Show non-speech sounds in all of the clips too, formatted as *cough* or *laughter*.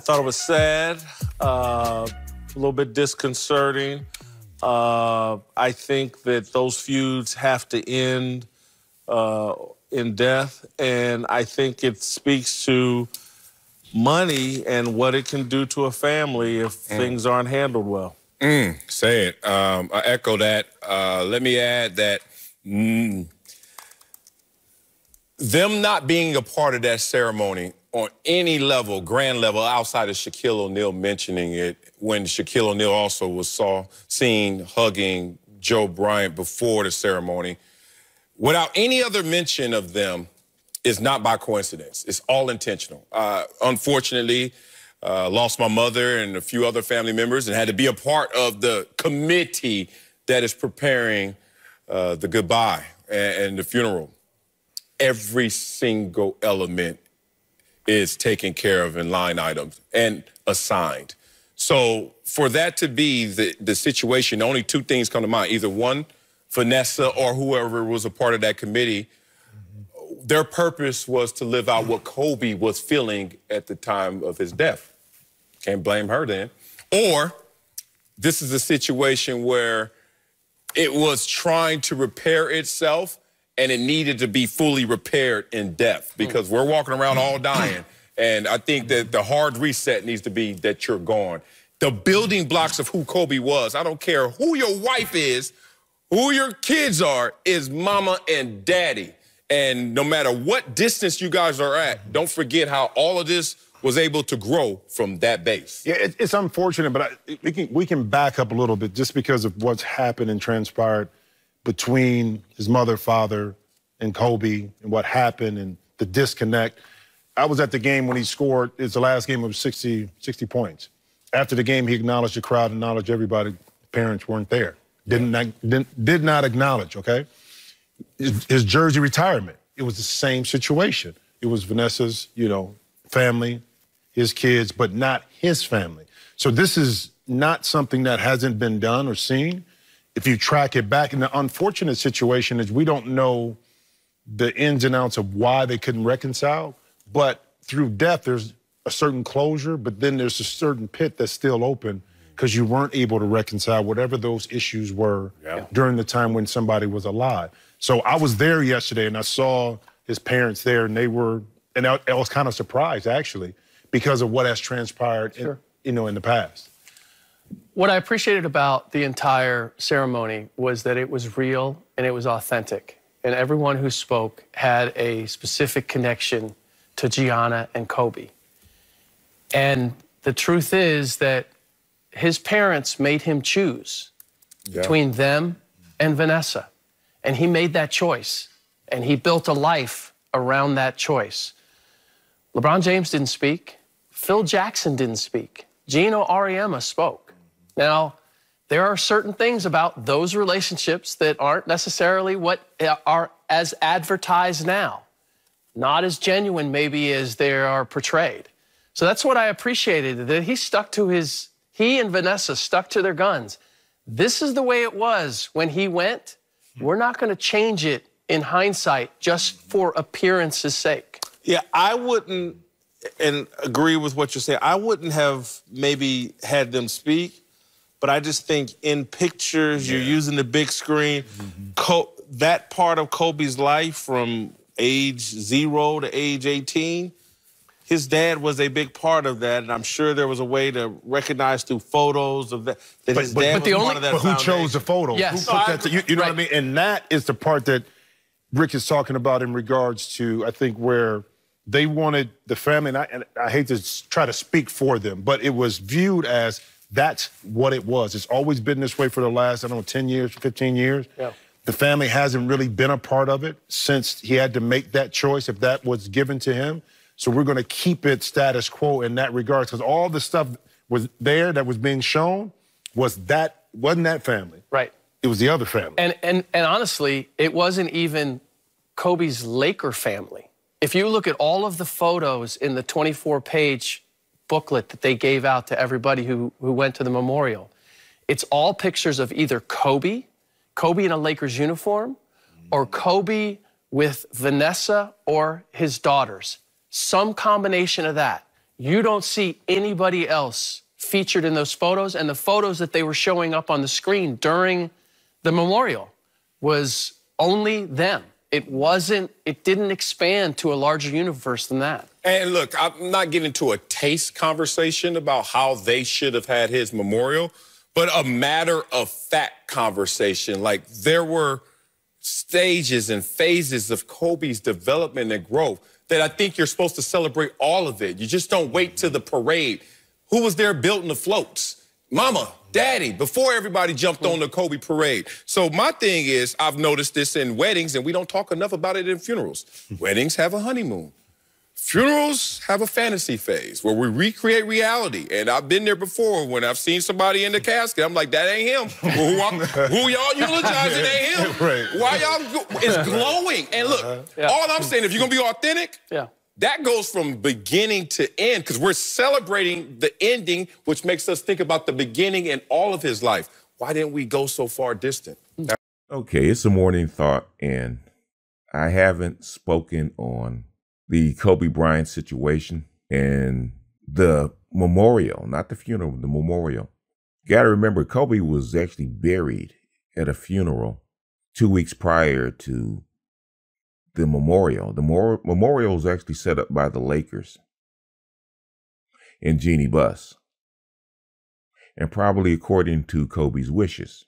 thought it was sad, uh, a little bit disconcerting. Uh, I think that those feuds have to end uh, in death, and I think it speaks to money and what it can do to a family if mm. things aren't handled well. Mm, say it. Um, I echo that. Uh, let me add that mm, them not being a part of that ceremony on any level, grand level, outside of Shaquille O'Neal mentioning it, when Shaquille O'Neal also was saw seen hugging Joe Bryant before the ceremony, without any other mention of them, is not by coincidence. It's all intentional. Uh, unfortunately, uh, lost my mother and a few other family members, and had to be a part of the committee that is preparing uh, the goodbye and, and the funeral. Every single element is taken care of in line items and assigned. So for that to be the, the situation, only two things come to mind. Either one, Vanessa or whoever was a part of that committee, their purpose was to live out what Kobe was feeling at the time of his death. Can't blame her then. Or this is a situation where it was trying to repair itself and it needed to be fully repaired in depth hmm. because we're walking around all dying. *clears throat* And I think that the hard reset needs to be that you're gone. The building blocks of who Kobe was, I don't care who your wife is, who your kids are, is mama and daddy. And no matter what distance you guys are at, mm-hmm. don't forget how all of this was able to grow from that base. Yeah, it, it's unfortunate, but I, we can we can back up a little bit just because of what's happened and transpired between his mother, father, and Kobe, and what happened and the disconnect. I was at the game when he scored. It's the last game of 60, 60 points. After the game, he acknowledged the crowd, acknowledged everybody. Parents weren't there. Didn't, didn't did not acknowledge. Okay, his, his jersey retirement. It was the same situation. It was Vanessa's, you know, family, his kids, but not his family. So this is not something that hasn't been done or seen if you track it back, and the unfortunate situation is we don't know the ins and outs of why they couldn't reconcile, but through death, there's a certain closure, but then there's a certain pit that's still open because you weren't able to reconcile whatever those issues were yeah. during the time when somebody was alive. So I was there yesterday and I saw his parents there, and they were, and I, I was kind of surprised actually because of what has transpired, sure. in, you know, in the past. What I appreciated about the entire ceremony was that it was real and it was authentic. And everyone who spoke had a specific connection to Gianna and Kobe. And the truth is that his parents made him choose yeah. between them and Vanessa. And he made that choice. And he built a life around that choice. LeBron James didn't speak. Phil Jackson didn't speak. Geno Auriemma spoke. Now, there are certain things about those relationships that aren't necessarily what uh, are as advertised now, not as genuine maybe as they are portrayed. So that's what I appreciated that he stuck to his, he and Vanessa stuck to their guns. This is the way it was when he went. We're not going to change it in hindsight just for appearance's sake. Yeah, I wouldn't, and agree with what you're saying. I wouldn't have maybe had them speak but I just think in pictures, yeah. you're using the big screen. Mm-hmm. that part of Kobe's life from age zero to age 18, his dad was a big part of that, and I'm sure there was a way to recognize through photos of that that but, his but, dad but was only, part of that. But who chose the photos? Yes. Who put that? To, you, you know right. what I mean? And that is the part that Rick is talking about in regards to I think where they wanted the family, and I, and I hate to try to speak for them, but it was viewed as that's what it was. It's always been this way for the last, I don't know, 10 years, 15 years. Yeah. The family hasn't really been a part of it since he had to make that choice if that was given to him. So we're going to keep it status quo in that regard because all the stuff was there that was being shown was that wasn't that family. Right. It was the other family. And and and honestly, it wasn't even Kobe's Laker family. If you look at all of the photos in the 24 page booklet that they gave out to everybody who, who went to the memorial. It's all pictures of either Kobe, Kobe in a Lakers uniform, or Kobe with Vanessa or his daughters. Some combination of that. You don't see anybody else featured in those photos, and the photos that they were showing up on the screen during the memorial was only them. It wasn't, it didn't expand to a larger universe than that. And look, I'm not getting into a taste conversation about how they should have had his memorial, but a matter of fact conversation. Like there were stages and phases of Kobe's development and growth that I think you're supposed to celebrate all of it. You just don't wait to the parade. Who was there building the floats? Mama, daddy, before everybody jumped on the Kobe parade. So my thing is, I've noticed this in weddings, and we don't talk enough about it in funerals. Hmm. weddings have a honeymoon. Funerals have a fantasy phase where we recreate reality. And I've been there before when I've seen somebody in the casket. I'm like, that ain't him. Well, who, *laughs* who y'all eulogizing ain't him. *laughs* Right. Why y'all, it's *laughs* glowing. And look, uh-huh. Yeah. all I'm hmm. saying, if you're gonna be authentic, Yeah. That goes from beginning to end because we're celebrating the ending, which makes us think about the beginning and all of his life. Why didn't we go so far distant? Okay, it's a morning thought, and I haven't spoken on the Kobe Bryant situation and the memorial, not the funeral, the memorial. Got to remember, Kobe was actually buried at a funeral two weeks prior to the memorial. The mor- memorial was actually set up by the Lakers and Jeanie Buss, and probably according to Kobe's wishes.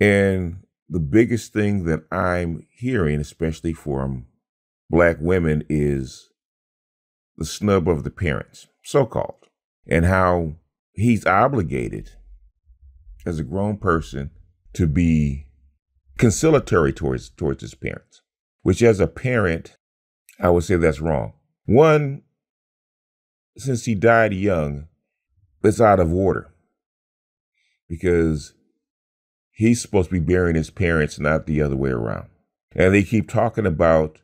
And the biggest thing that I'm hearing, especially from black women, is the snub of the parents, so called, and how he's obligated as a grown person to be conciliatory towards towards his parents, which as a parent, I would say that's wrong. One, since he died young, it's out of order because he's supposed to be burying his parents, not the other way around. And they keep talking about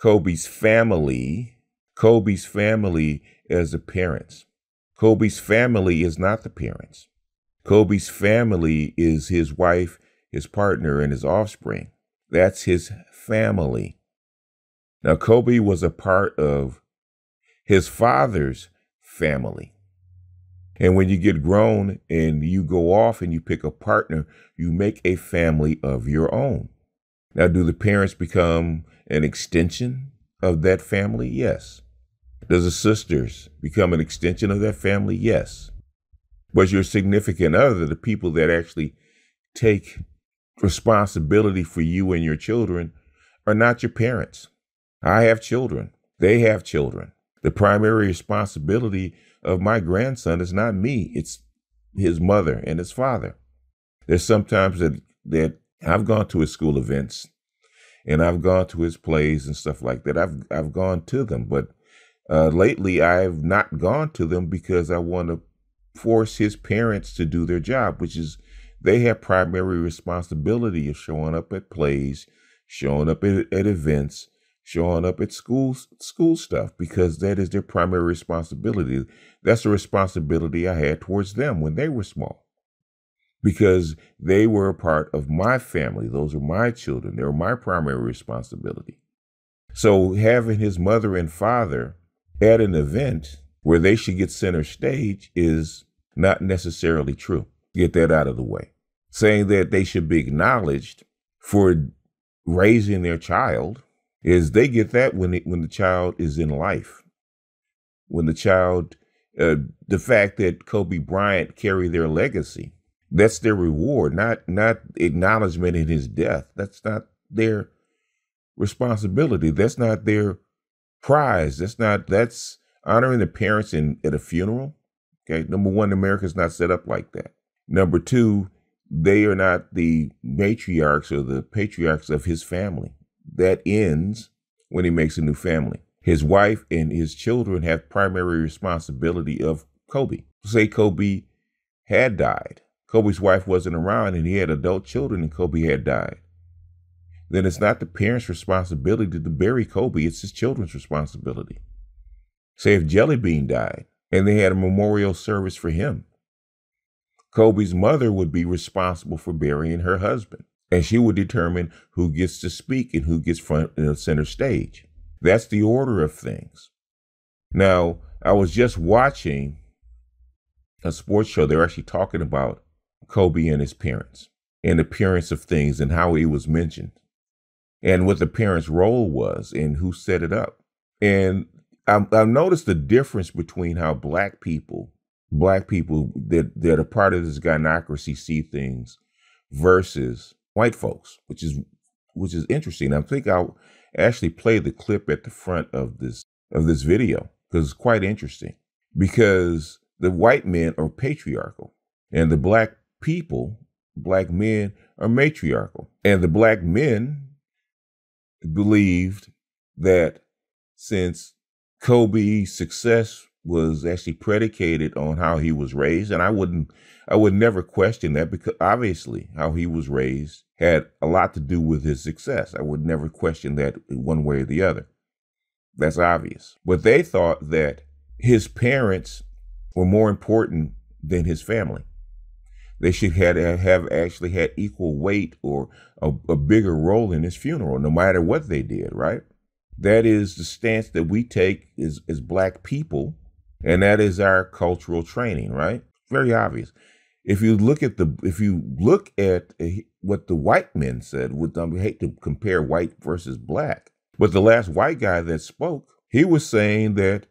Kobe's family, Kobe's family as the parents. Kobe's family is not the parents. Kobe's family is his wife, his partner, and his offspring. That's his family. Now, Kobe was a part of his father's family. And when you get grown and you go off and you pick a partner, you make a family of your own. Now, do the parents become an extension of that family? Yes. Does the sisters become an extension of that family? Yes. Was your significant other, the people that actually take responsibility for you and your children, are not your parents. I have children. They have children. The primary responsibility of my grandson is not me, it's his mother and his father. There's sometimes that, that I've gone to his school events and I've gone to his plays and stuff like that. I've I've gone to them, but uh, lately I've not gone to them because I want to force his parents to do their job, which is they have primary responsibility of showing up at plays, showing up at, at events, showing up at school school stuff because that is their primary responsibility. That's the responsibility I had towards them when they were small. Because they were a part of my family. Those are my children. They were my primary responsibility. So having his mother and father at an event where they should get center stage is not necessarily true. Get that out of the way. Saying that they should be acknowledged for raising their child is they get that when it, when the child is in life. When the child, uh, the fact that Kobe Bryant carried their legacy, that's their reward, not not acknowledgement in his death. That's not their responsibility. That's not their prize. That's not that's honoring the parents in at a funeral. Okay, number one, America's not set up like that. Number two, they are not the matriarchs or the patriarchs of his family. That ends when he makes a new family. His wife and his children have primary responsibility of Kobe. Say Kobe had died. Kobe's wife wasn't around and he had adult children and Kobe had died. Then it's not the parents' responsibility to bury Kobe, it's his children's responsibility. Say if Jelly Bean died and they had a memorial service for him, Kobe's mother would be responsible for burying her husband, and she would determine who gets to speak and who gets front and center stage. That's the order of things. Now, I was just watching a sports show. They're actually talking about Kobe and his parents and the appearance of things and how he was mentioned and what the parents' role was and who set it up. And I've, noticed the difference between how black people, black people that, that are part of this gynocracy see things versus white folks, which is which is interesting. I think I'll actually play the clip at the front of this of this video because it's quite interesting. Because the white men are patriarchal and the black people, black men, are matriarchal. And the black men believed that since Kobe's success was actually predicated on how he was raised, and I wouldn't, I would never question that because obviously how he was raised had a lot to do with his success. I would never question that one way or the other. That's obvious. But they thought that his parents were more important than his family. They should have, have actually had equal weight or a, a bigger role in his funeral, no matter what they did, right? That is the stance that we take as, as black people, and that is our cultural training, right? Very obvious. If you look at the, if you look at what the white men said, with I hate to compare white versus black, but the last white guy that spoke, he was saying that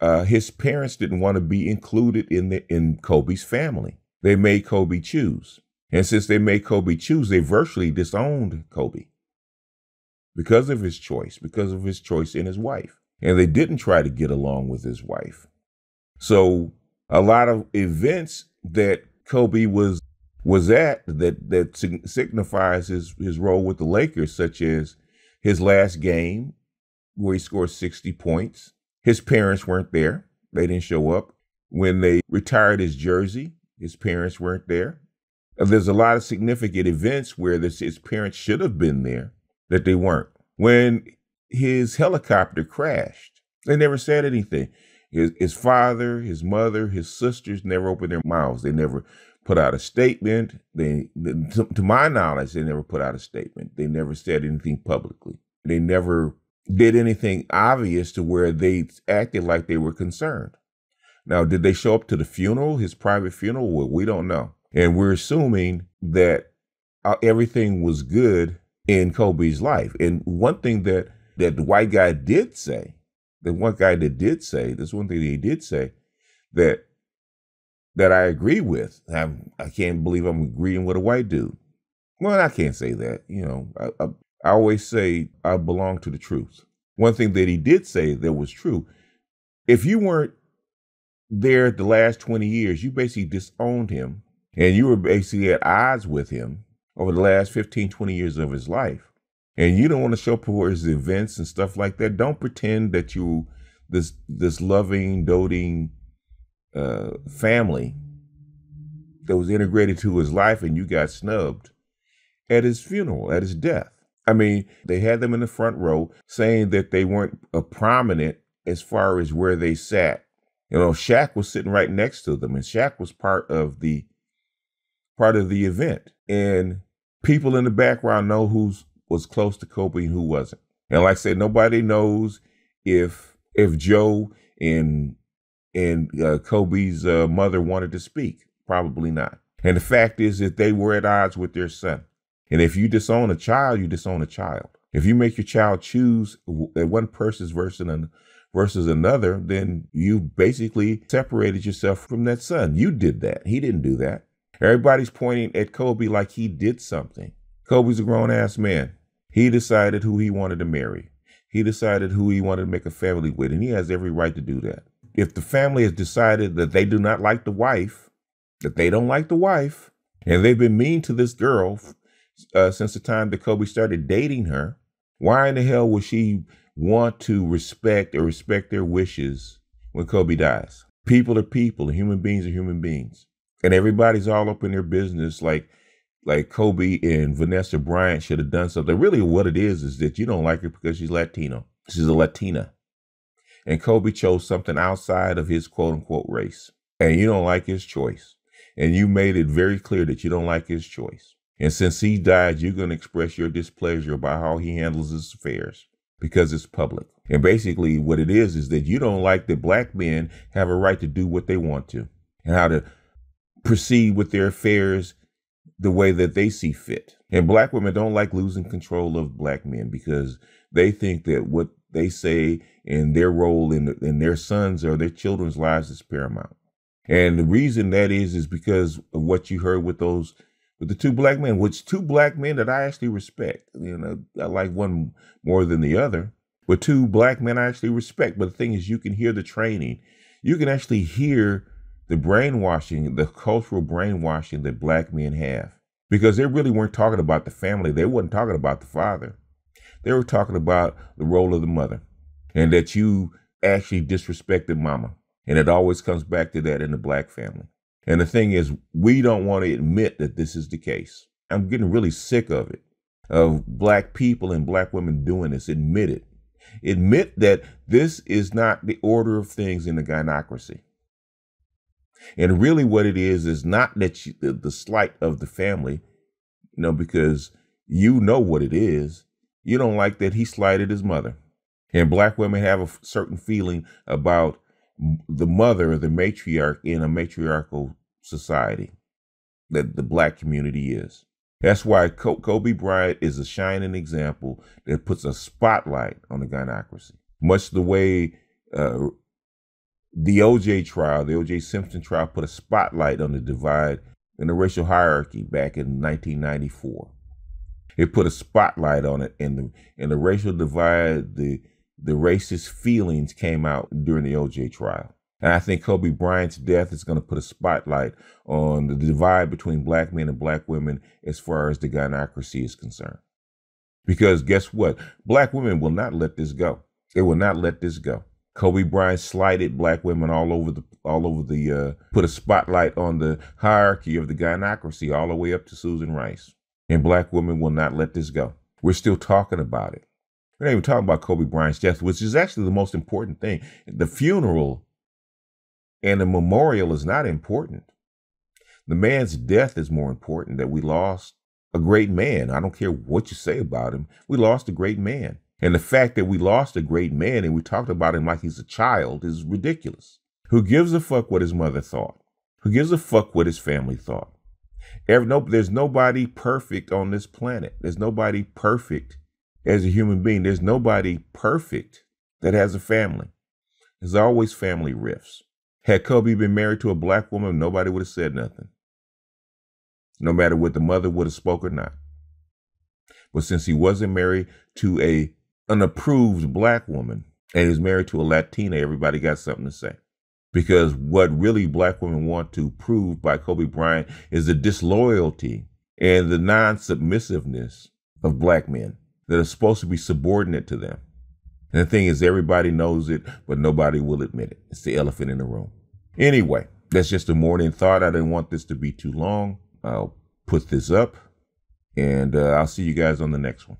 uh, his parents didn't want to be included in the in Kobe's family. They made Kobe choose, and since they made Kobe choose, they virtually disowned Kobe because of his choice, because of his choice in his wife, and they didn't try to get along with his wife. So a lot of events that Kobe was was at that that signifies his his role with the Lakers, such as his last game where he scored 60 points. His parents weren't there. They didn't show up. When they retired his jersey, his parents weren't there. Uh, there's a lot of significant events where this, his parents should have been there that they weren't. When his helicopter crashed, they never said anything. His, his father, his mother, his sisters never opened their mouths. They never put out a statement. They, to, to my knowledge, they never put out a statement. They never said anything publicly. They never did anything obvious to where they acted like they were concerned. Now, did they show up to the funeral, his private funeral? Well, we don't know. And we're assuming that uh, everything was good in Kobe's life. And one thing that that the white guy did say, the one guy that did say, this one thing that he did say, that that I agree with. I'm, I can't believe I'm agreeing with a white dude. Well, I can't say that. You know, I, I, I always say I belong to the truth. One thing that he did say that was true if you weren't there the last 20 years, you basically disowned him and you were basically at odds with him over the last 15, 20 years of his life. And you don't want to show up for his events and stuff like that. Don't pretend that you this this loving, doting uh, family that was integrated to his life and you got snubbed at his funeral, at his death. I mean, they had them in the front row saying that they weren't prominent as far as where they sat. You know, Shaq was sitting right next to them, and Shaq was part of the part of the event. And people in the background know who was close to Kobe and who wasn't. And like I said, nobody knows if if Joe and and uh, Kobe's uh, mother wanted to speak. Probably not. And the fact is that they were at odds with their son. And if you disown a child, you disown a child. If you make your child choose one person's versus versus another, then you basically separated yourself from that son. You did that. He didn't do that. Everybody's pointing at Kobe like he did something. Kobe's a grown ass man. He decided who he wanted to marry. He decided who he wanted to make a family with, and he has every right to do that. If the family has decided that they do not like the wife, that they don't like the wife, and they've been mean to this girl uh, since the time that Kobe started dating her. Why in the hell would she want to respect or respect their wishes when Kobe dies? People are people, human beings are human beings, and everybody's all up in their business. Like, like Kobe and Vanessa Bryant should have done something. Really, what it is is that you don't like her because she's Latino. She's a Latina, and Kobe chose something outside of his quote unquote race, and you don't like his choice, and you made it very clear that you don't like his choice. And since he died, you're going to express your displeasure about how he handles his affairs. because it's public. And basically, what it is is that you don't like that black men have a right to do what they want to and how to proceed with their affairs the way that they see fit. And black women don't like losing control of black men because they think that what they say and their role in, in their sons or their children's lives is paramount. And the reason that is is because of what you heard with those with the two black men, which two black men that I actually respect. You know, I like one more than the other. But two black men I actually respect. But the thing is you can hear the training. You can actually hear the brainwashing, the cultural brainwashing that black men have. Because they really weren't talking about the family. They weren't talking about the father. They were talking about the role of the mother. And that you actually disrespected mama. And it always comes back to that in the black family. And the thing is, we don't want to admit that this is the case. I'm getting really sick of it, of black people and black women doing this. Admit it. Admit that this is not the order of things in the gynocracy. And really, what it is is not that you, the, the slight of the family, you know, because you know what it is. You don't like that he slighted his mother. And black women have a certain feeling about the mother, the matriarch in a matriarchal society that the black community is. That's why Kobe Bryant is a shining example that puts a spotlight on the gynocracy, much the way uh, the OJ trial, the OJ Simpson trial, put a spotlight on the divide in the racial hierarchy back in 1994. It put a spotlight on it, and the and the racial divide, the the racist feelings came out during the OJ trial. And I think Kobe Bryant's death is going to put a spotlight on the divide between black men and black women as far as the gynocracy is concerned. Because guess what? Black women will not let this go. They will not let this go. Kobe Bryant slighted black women all over the all over the uh, put a spotlight on the hierarchy of the gynocracy all the way up to Susan Rice. And black women will not let this go. We're still talking about it. We're not even talking about Kobe Bryant's death, which is actually the most important thing. The funeral and the memorial is not important. The man's death is more important that we lost a great man. I don't care what you say about him. We lost a great man. And the fact that we lost a great man and we talked about him like he's a child is ridiculous. Who gives a fuck what his mother thought? Who gives a fuck what his family thought? Every, no, there's nobody perfect on this planet. There's nobody perfect as a human being. There's nobody perfect that has a family. There's always family rifts. Had Kobe been married to a black woman, nobody would have said nothing. No matter what the mother would have spoke or not. But since he wasn't married to a unapproved black woman and he's married to a Latina, everybody got something to say. Because what really black women want to prove by Kobe Bryant is the disloyalty and the non-submissiveness of black men that are supposed to be subordinate to them. And the thing is, everybody knows it, but nobody will admit it. It's the elephant in the room. Anyway, that's just a morning thought. I didn't want this to be too long. I'll put this up, and uh, I'll see you guys on the next one.